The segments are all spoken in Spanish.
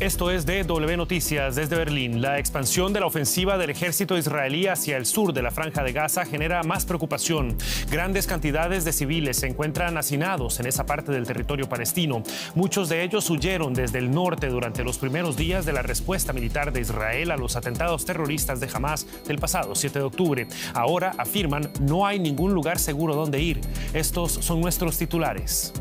Esto es DW Noticias desde Berlín. La expansión de la ofensiva del ejército israelí hacia el sur de la franja de Gaza genera más preocupación. Grandes cantidades de civiles se encuentran hacinados en esa parte del territorio palestino. Muchos de ellos huyeron desde el norte durante los primeros días de la respuesta militar de Israel a los atentados terroristas de Hamas del pasado 7 de octubre. Ahora afirman no hay ningún lugar seguro donde ir. Estos son nuestros titulares.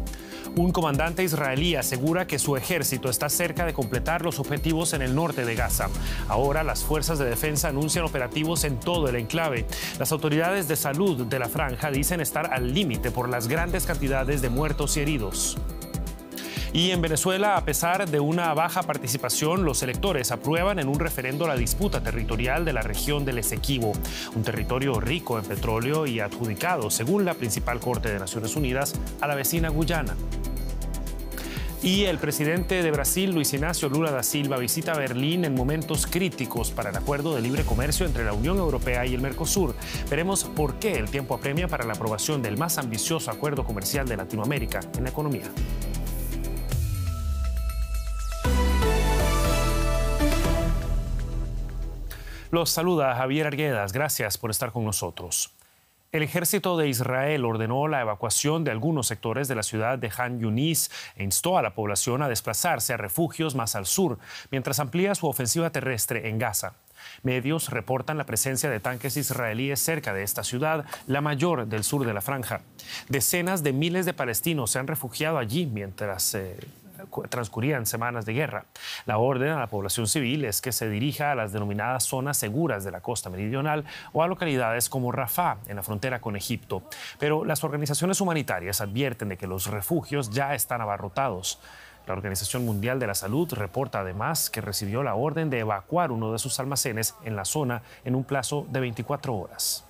Un comandante israelí asegura que su ejército está cerca de completar los objetivos en el norte de Gaza. Ahora las fuerzas de defensa anuncian operativos en todo el enclave. Las autoridades de salud de la franja dicen estar al límite por las grandes cantidades de muertos y heridos. Y en Venezuela, a pesar de una baja participación, los electores aprueban en un referendo la disputa territorial de la región del Esequibo, un territorio rico en petróleo y adjudicado, según la principal Corte de Naciones Unidas, a la vecina Guyana. Y el presidente de Brasil, Luis Ignacio Lula da Silva, visita Berlín en momentos críticos para el acuerdo de libre comercio entre la Unión Europea y el Mercosur. Veremos por qué el tiempo apremia para la aprobación del más ambicioso acuerdo comercial de Latinoamérica en la economía. Los saluda Javier Arguedas. Gracias por estar con nosotros. El ejército de Israel ordenó la evacuación de algunos sectores de la ciudad de Han Yunis e instó a la población a desplazarse a refugios más al sur, mientras amplía su ofensiva terrestre en Gaza. Medios reportan la presencia de tanques israelíes cerca de esta ciudad, la mayor del sur de la franja. Decenas de miles de palestinos se han refugiado allí mientras eh, transcurrían semanas de guerra. La orden a la población civil es que se dirija a las denominadas zonas seguras de la costa meridional o a localidades como Rafah, en la frontera con Egipto. Pero las organizaciones humanitarias advierten de que los refugios ya están abarrotados. La Organización Mundial de la Salud reporta además que recibió la orden de evacuar uno de sus almacenes en la zona en un plazo de 24 horas.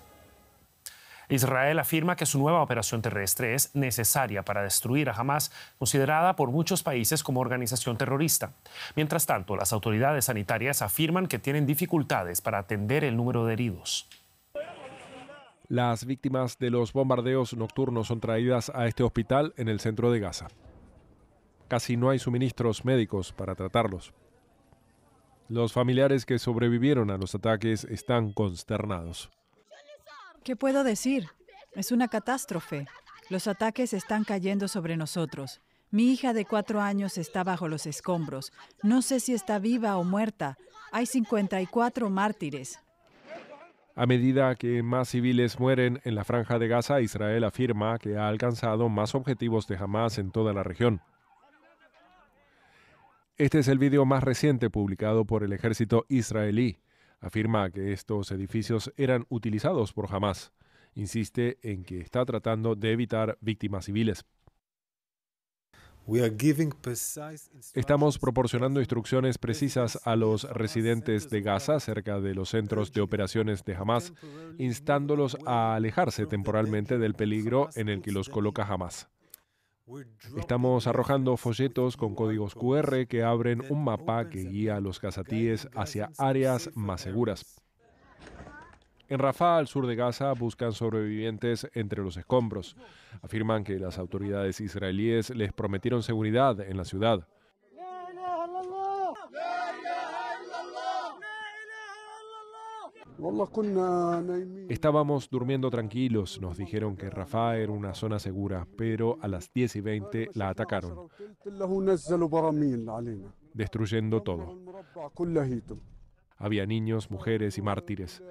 Israel afirma que su nueva operación terrestre es necesaria para destruir a Hamas, considerada por muchos países como organización terrorista. Mientras tanto, las autoridades sanitarias afirman que tienen dificultades para atender el número de heridos. Las víctimas de los bombardeos nocturnos son traídas a este hospital en el centro de Gaza. Casi no hay suministros médicos para tratarlos. Los familiares que sobrevivieron a los ataques están consternados. ¿Qué puedo decir? Es una catástrofe. Los ataques están cayendo sobre nosotros. Mi hija de cuatro años está bajo los escombros. No sé si está viva o muerta. Hay 54 mártires. A medida que más civiles mueren en la franja de Gaza, Israel afirma que ha alcanzado más objetivos de Hamas en toda la región. Este es el video más reciente publicado por el ejército israelí afirma que estos edificios eran utilizados por Hamas. Insiste en que está tratando de evitar víctimas civiles. Estamos proporcionando instrucciones precisas a los residentes de Gaza cerca de los centros de operaciones de Hamas, instándolos a alejarse temporalmente del peligro en el que los coloca Hamas. Estamos arrojando folletos con códigos QR que abren un mapa que guía a los gazatíes hacia áreas más seguras. En Rafah, al sur de Gaza, buscan sobrevivientes entre los escombros. Afirman que las autoridades israelíes les prometieron seguridad en la ciudad. Estábamos durmiendo tranquilos, nos dijeron que Rafah era una zona segura, pero a las 10 y 20 la atacaron, destruyendo todo. Había niños, mujeres y mártires.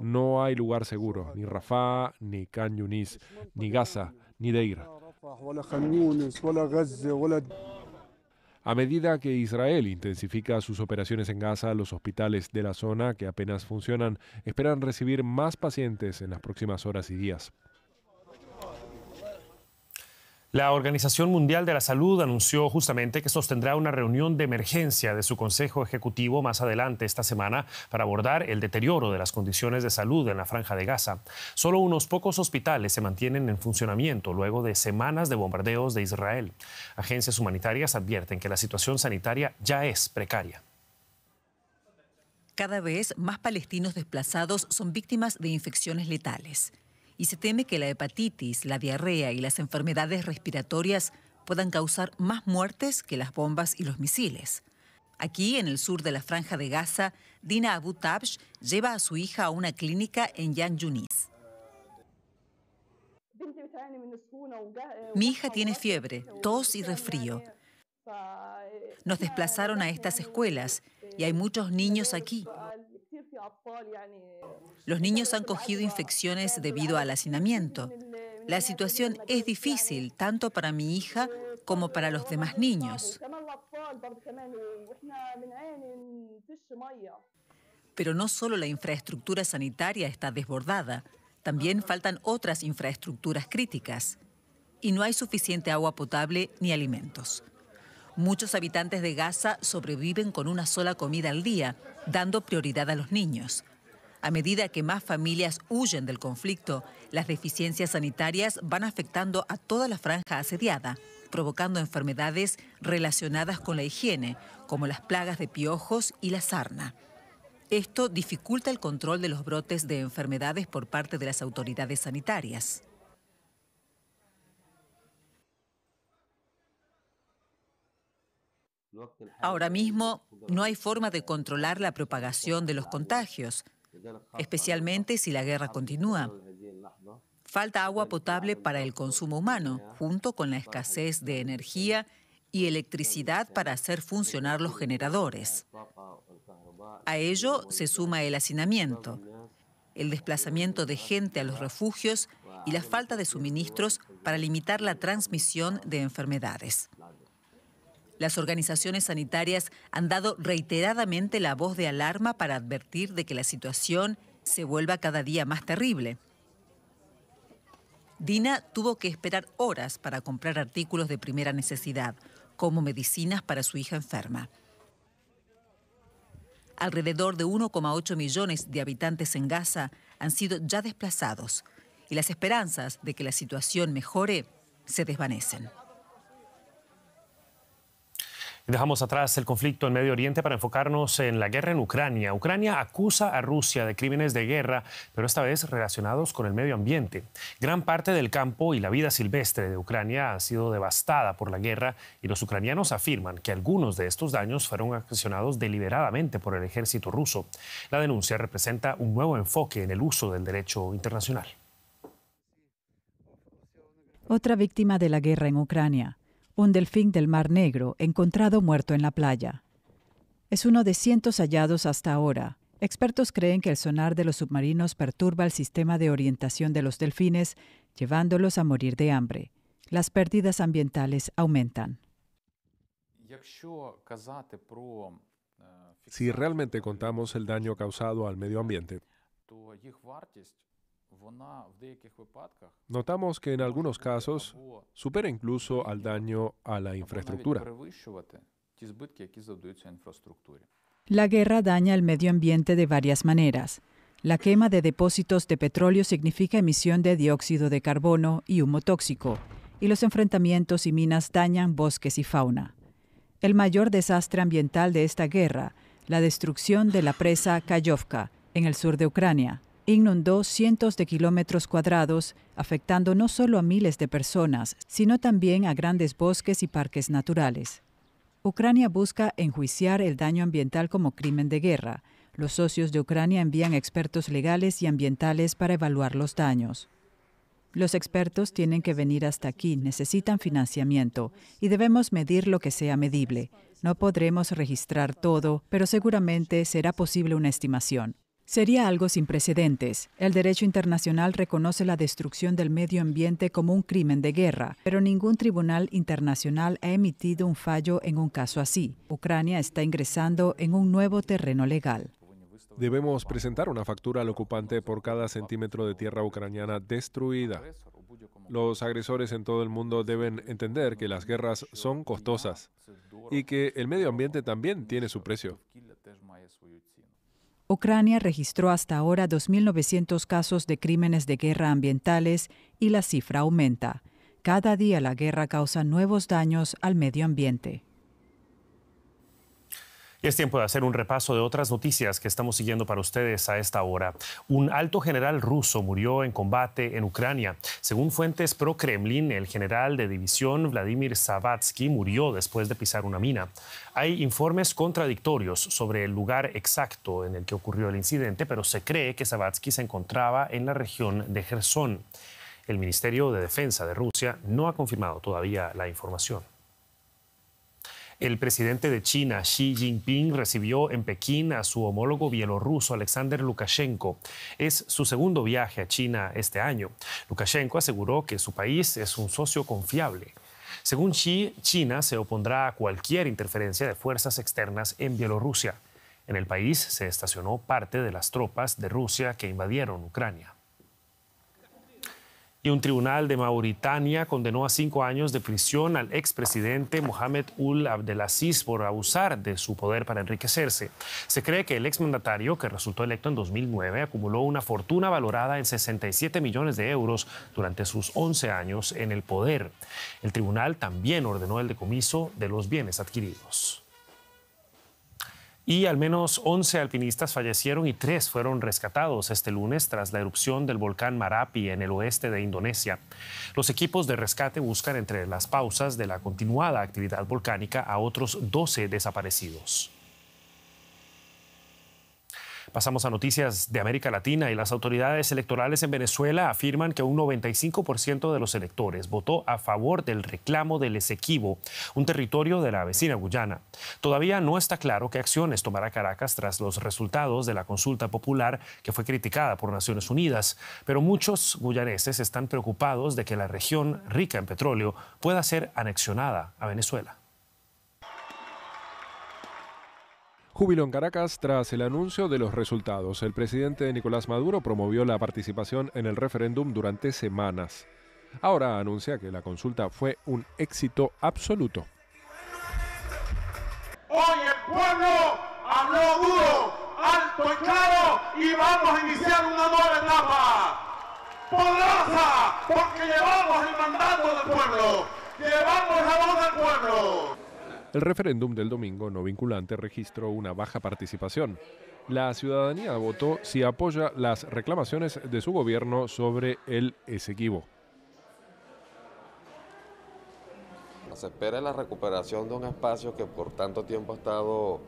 No hay lugar seguro, ni Rafah, ni Khan Yunis, ni Gaza, ni Deir. A medida que Israel intensifica sus operaciones en Gaza, los hospitales de la zona, que apenas funcionan, esperan recibir más pacientes en las próximas horas y días. La Organización Mundial de la Salud anunció justamente que sostendrá una reunión de emergencia de su Consejo Ejecutivo más adelante esta semana para abordar el deterioro de las condiciones de salud en la franja de Gaza. Solo unos pocos hospitales se mantienen en funcionamiento luego de semanas de bombardeos de Israel. Agencias humanitarias advierten que la situación sanitaria ya es precaria. Cada vez más palestinos desplazados son víctimas de infecciones letales y se teme que la hepatitis, la diarrea y las enfermedades respiratorias puedan causar más muertes que las bombas y los misiles. Aquí, en el sur de la franja de Gaza, Dina Abu Tabsh lleva a su hija a una clínica en Yan Yunis. Mi hija tiene fiebre, tos y resfrío. Nos desplazaron a estas escuelas y hay muchos niños aquí. Los niños han cogido infecciones debido al hacinamiento. La situación es difícil tanto para mi hija como para los demás niños. Pero no solo la infraestructura sanitaria está desbordada, también faltan otras infraestructuras críticas. Y no hay suficiente agua potable ni alimentos. Muchos habitantes de Gaza sobreviven con una sola comida al día, dando prioridad a los niños. A medida que más familias huyen del conflicto, las deficiencias sanitarias van afectando a toda la franja asediada, provocando enfermedades relacionadas con la higiene, como las plagas de piojos y la sarna. Esto dificulta el control de los brotes de enfermedades por parte de las autoridades sanitarias. Ahora mismo no hay forma de controlar la propagación de los contagios, especialmente si la guerra continúa. Falta agua potable para el consumo humano, junto con la escasez de energía y electricidad para hacer funcionar los generadores. A ello se suma el hacinamiento, el desplazamiento de gente a los refugios y la falta de suministros para limitar la transmisión de enfermedades. Las organizaciones sanitarias han dado reiteradamente la voz de alarma para advertir de que la situación se vuelva cada día más terrible. Dina tuvo que esperar horas para comprar artículos de primera necesidad, como medicinas para su hija enferma. Alrededor de 1,8 millones de habitantes en Gaza han sido ya desplazados y las esperanzas de que la situación mejore se desvanecen. Dejamos atrás el conflicto en Medio Oriente para enfocarnos en la guerra en Ucrania. Ucrania acusa a Rusia de crímenes de guerra, pero esta vez relacionados con el medio ambiente. Gran parte del campo y la vida silvestre de Ucrania ha sido devastada por la guerra y los ucranianos afirman que algunos de estos daños fueron ocasionados deliberadamente por el ejército ruso. La denuncia representa un nuevo enfoque en el uso del derecho internacional. Otra víctima de la guerra en Ucrania un delfín del Mar Negro encontrado muerto en la playa. Es uno de cientos hallados hasta ahora. Expertos creen que el sonar de los submarinos perturba el sistema de orientación de los delfines, llevándolos a morir de hambre. Las pérdidas ambientales aumentan. Si realmente contamos el daño causado al medio ambiente, Notamos que en algunos casos supera incluso al daño a la infraestructura. La guerra daña el medio ambiente de varias maneras. La quema de depósitos de petróleo significa emisión de dióxido de carbono y humo tóxico, y los enfrentamientos y minas dañan bosques y fauna. El mayor desastre ambiental de esta guerra, la destrucción de la presa Kayovka, en el sur de Ucrania, inundó cientos de kilómetros cuadrados, afectando no solo a miles de personas, sino también a grandes bosques y parques naturales. Ucrania busca enjuiciar el daño ambiental como crimen de guerra. Los socios de Ucrania envían expertos legales y ambientales para evaluar los daños. Los expertos tienen que venir hasta aquí, necesitan financiamiento y debemos medir lo que sea medible. No podremos registrar todo, pero seguramente será posible una estimación. Sería algo sin precedentes. El derecho internacional reconoce la destrucción del medio ambiente como un crimen de guerra, pero ningún tribunal internacional ha emitido un fallo en un caso así. Ucrania está ingresando en un nuevo terreno legal. Debemos presentar una factura al ocupante por cada centímetro de tierra ucraniana destruida. Los agresores en todo el mundo deben entender que las guerras son costosas y que el medio ambiente también tiene su precio. Ucrania registró hasta ahora 2.900 casos de crímenes de guerra ambientales y la cifra aumenta. Cada día la guerra causa nuevos daños al medio ambiente. Es tiempo de hacer un repaso de otras noticias que estamos siguiendo para ustedes a esta hora. Un alto general ruso murió en combate en Ucrania. Según fuentes pro-Kremlin, el general de división Vladimir Savatsky murió después de pisar una mina. Hay informes contradictorios sobre el lugar exacto en el que ocurrió el incidente, pero se cree que Savatsky se encontraba en la región de Gerson. El Ministerio de Defensa de Rusia no ha confirmado todavía la información. El presidente de China, Xi Jinping, recibió en Pekín a su homólogo bielorruso, Alexander Lukashenko. Es su segundo viaje a China este año. Lukashenko aseguró que su país es un socio confiable. Según Xi, China se opondrá a cualquier interferencia de fuerzas externas en Bielorrusia. En el país se estacionó parte de las tropas de Rusia que invadieron Ucrania. Y un tribunal de Mauritania condenó a cinco años de prisión al expresidente Mohamed Ul Abdelaziz por abusar de su poder para enriquecerse. Se cree que el exmandatario, que resultó electo en 2009, acumuló una fortuna valorada en 67 millones de euros durante sus 11 años en el poder. El tribunal también ordenó el decomiso de los bienes adquiridos y al menos 11 alpinistas fallecieron y tres fueron rescatados este lunes tras la erupción del volcán Marapi en el oeste de Indonesia. Los equipos de rescate buscan entre las pausas de la continuada actividad volcánica a otros 12 desaparecidos. Pasamos a noticias de América Latina y las autoridades electorales en Venezuela afirman que un 95% de los electores votó a favor del reclamo del Esequibo, un territorio de la vecina Guyana. Todavía no está claro qué acciones tomará Caracas tras los resultados de la consulta popular que fue criticada por Naciones Unidas, pero muchos guyaneses están preocupados de que la región rica en petróleo pueda ser anexionada a Venezuela. Júbilo en Caracas tras el anuncio de los resultados. El presidente Nicolás Maduro promovió la participación en el referéndum durante semanas. Ahora anuncia que la consulta fue un éxito absoluto. Hoy el pueblo habló duro, alto y claro y vamos a iniciar una nueva etapa. Poderosa, porque llevamos el mandato del pueblo, llevamos la voz del pueblo. El referéndum del domingo no vinculante registró una baja participación. La ciudadanía votó si apoya las reclamaciones de su gobierno sobre el Esequibo. Se espera la recuperación de un espacio que por tanto tiempo ha estado,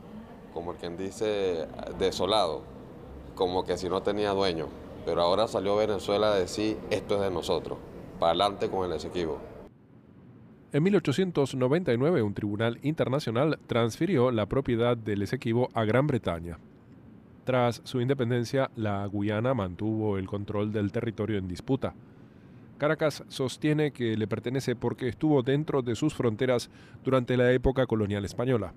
como el quien dice, desolado, como que si no tenía dueño. Pero ahora salió Venezuela a decir, esto es de nosotros, para adelante con el Esequibo. En 1899, un tribunal internacional transfirió la propiedad del Esequibo a Gran Bretaña. Tras su independencia, la Guyana mantuvo el control del territorio en disputa. Caracas sostiene que le pertenece porque estuvo dentro de sus fronteras durante la época colonial española.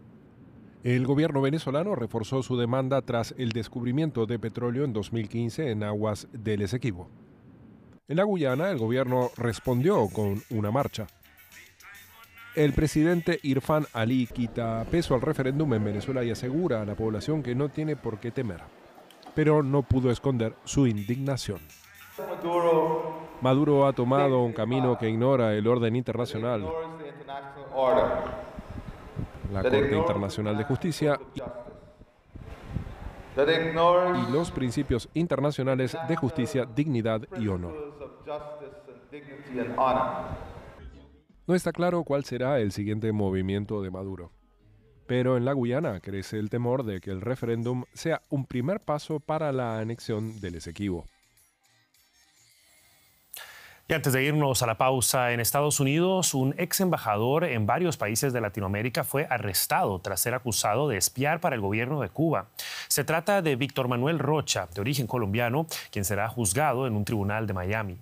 El gobierno venezolano reforzó su demanda tras el descubrimiento de petróleo en 2015 en aguas del Esequibo. En la Guyana, el gobierno respondió con una marcha. El presidente Irfan Ali quita peso al referéndum en Venezuela y asegura a la población que no tiene por qué temer, pero no pudo esconder su indignación. Maduro ha tomado un camino que ignora el orden internacional, la Corte Internacional de Justicia y los principios internacionales de justicia, dignidad y honor. No está claro cuál será el siguiente movimiento de Maduro. Pero en la Guyana crece el temor de que el referéndum sea un primer paso para la anexión del Esequibo. Y antes de irnos a la pausa, en Estados Unidos, un ex embajador en varios países de Latinoamérica fue arrestado tras ser acusado de espiar para el gobierno de Cuba. Se trata de Víctor Manuel Rocha, de origen colombiano, quien será juzgado en un tribunal de Miami.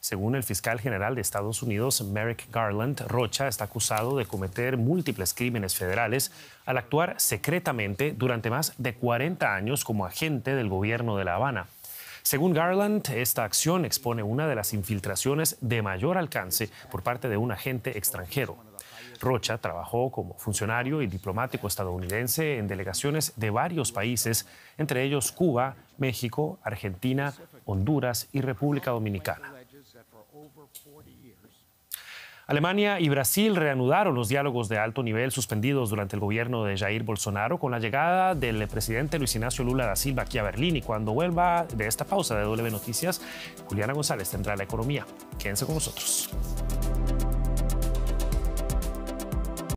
Según el fiscal general de Estados Unidos, Merrick Garland, Rocha está acusado de cometer múltiples crímenes federales al actuar secretamente durante más de 40 años como agente del gobierno de La Habana. Según Garland, esta acción expone una de las infiltraciones de mayor alcance por parte de un agente extranjero. Rocha trabajó como funcionario y diplomático estadounidense en delegaciones de varios países, entre ellos Cuba, México, Argentina, Honduras y República Dominicana. Alemania y Brasil reanudaron los diálogos de alto nivel suspendidos durante el gobierno de Jair Bolsonaro con la llegada del presidente Luis Ignacio Lula da Silva aquí a Berlín. Y cuando vuelva de esta pausa de W Noticias, Juliana González tendrá la economía. Quédense con nosotros.